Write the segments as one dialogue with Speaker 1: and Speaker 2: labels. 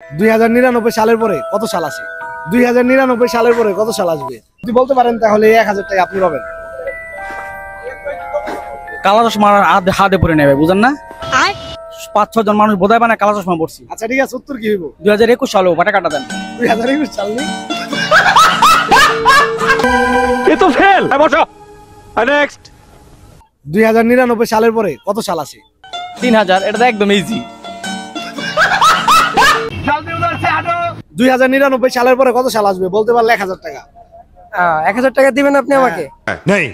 Speaker 1: দুই সালের পরে কত সাল আসে? দুই হাজার নিরানব্বই সালের পরে কত সাল আসবে? যদি বলতে পারেন তাহলে এক হাজার টাকা আপনি পাবেন।
Speaker 2: কালা চশমা হাতে পরে নেবে বুঝেন না? পাঁচ ছজন মানুষ বোধহয় মানে কালা চশমা পড়ছি
Speaker 1: আচ্ছা ঠিক আছে উত্তর কি হইব?
Speaker 2: দুই হাজার একুশ সালে ওটা কাটা দেন।
Speaker 1: দুই হাজার একুশ সাল নেই?
Speaker 3: ফেল বসো। নেক্সট
Speaker 1: দুই হাজার নিরানব্বই সালের পরে কত সাল আছে
Speaker 2: তিন হাজার এটা তো একদম ইজি
Speaker 1: দুই হাজার নিরানব্বই সালের পরে কত সাল আসবে? বলতে পারলে এক হাজার টাকা।
Speaker 4: এক হাজার টাকা দিবেন আপনি আমাকে?
Speaker 3: नहीं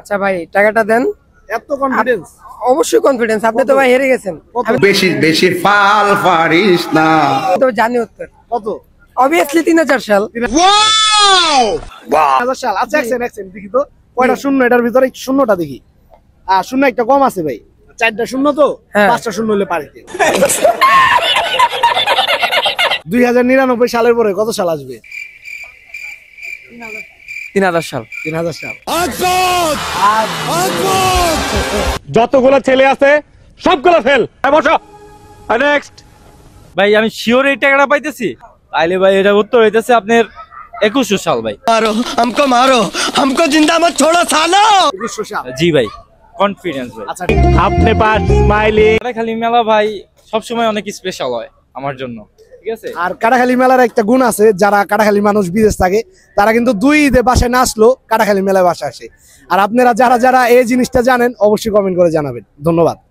Speaker 4: আচ্ছা ভাই টাকাটা দেন।
Speaker 1: এত কনফিডেন্স
Speaker 4: অবশ্যই কনফিডেন্স আপনি তো ভাই হেরে গেছেন।
Speaker 5: বেশি বেশি ফাল পারিস না।
Speaker 4: তো জানি উত্তর।
Speaker 1: কত?
Speaker 4: অবভিয়াসলি তিন হাজার সাল।
Speaker 1: হাজার সাল। আচ্ছা এক সেকেন্ড দেখি তো। কয়টা শূন্য? এটার ভিতরে শূন্যটা দেখি। আহ শূন্য একটা কম আছে ভাই। চারটা শূন্য তো
Speaker 4: হ্যাঁ।
Speaker 1: পাঁচটা শূন্য হলে পারে দুই হাজার নিরানব্বই সালের পরে কত সাল আসবে?
Speaker 2: তিন হাজার সাল।
Speaker 1: তিন হাজার সাল।
Speaker 3: যতগুলো ছেলে আছে সবগুলা ফেল নেক্সট
Speaker 2: ভাই আমি শিওর এই টাকাটা পাইতেছি। তাইলে ভাই এটা উত্তর হইতেছে আপনার একুশশো সাল ভাই।
Speaker 5: মারো আমকো মারো আমকো জিন্দা আমার ছোড়ো সালো!
Speaker 1: একুশশো সাল।
Speaker 2: জি ভাই। কনফিডেন্স ভাই।
Speaker 3: আপনি পাস স্মাইলি
Speaker 2: খালি মেলা ভাই সবসময় অনেক স্পেশাল হয় আমার জন্য।
Speaker 1: আর কাটাখালী মেলার একটা গুণ আছে, যারা কাটাখালী মানুষ, বিদেশ থাকে, তারা কিন্তু দুই ঈদে বাসায় না আসলো কাটাখালী মেলায় বাসায় আসে। আর আপনারা যারা যারা এই জিনিসটা জানেন, অবশ্যই কমেন্ট করে জানাবেন। ধন্যবাদ।